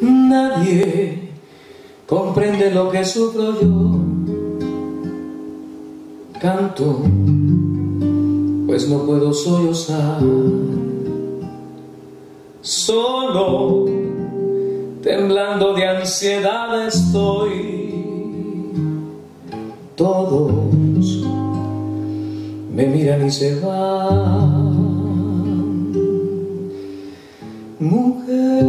Nadie comprende lo que sufro yo. Canto, pues no puedo sollozar. Solo, temblando de ansiedad estoy. Todos me miran y se van. Mujer,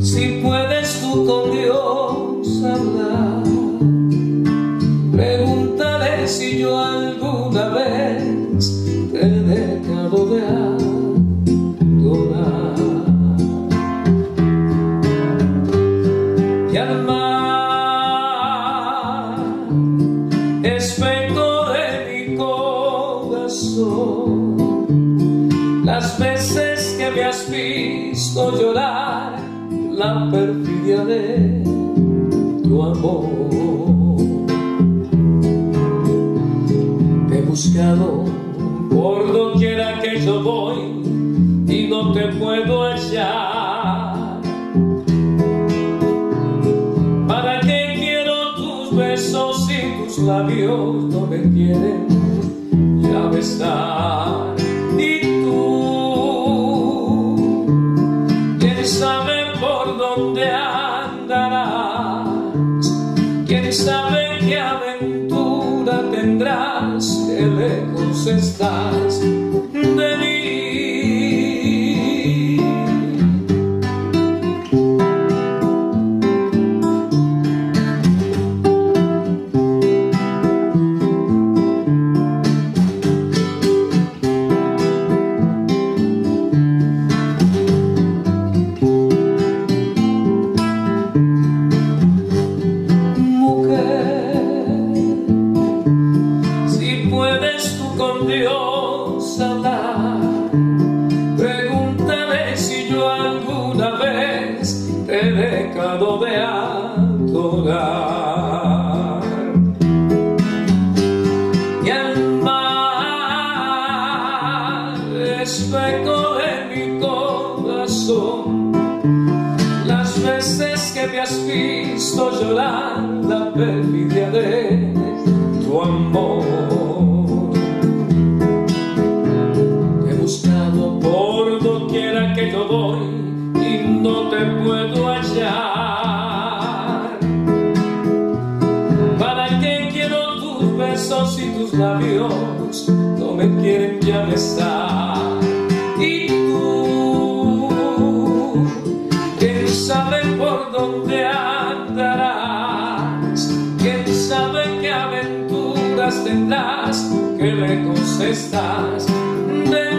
si puedes tú con Dios hablar, pregúntale si yo Las veces que me has visto llorar la perfidia de tu amor. Te he buscado por doquiera que yo voy y no te puedo hallar. ¿Para qué quiero tus besos si tus labios no me quieren ya besar? por dónde andarás. Quién sabe qué aventura tendrás, qué lejos estás. de adorar. Mi alma es eco de mi corazón. Las veces que me has visto llorar, la perfidia de tu amor. labios no me quieren ya me. Y tú, quién sabe por dónde andarás, quién sabe qué aventuras tendrás, que lejos estás. De